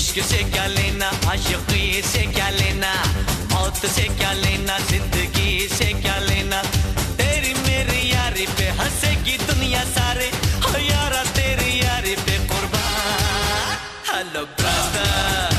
इश्क से क्या लेना आशी से क्या लेना, मौत से क्या लेना, ज़िंदगी से क्या लेना। तेरी मेरी यारी पे हंसेगी दुनिया सारे हो यारा तेरी यारी पे कुर्बान। Hello brother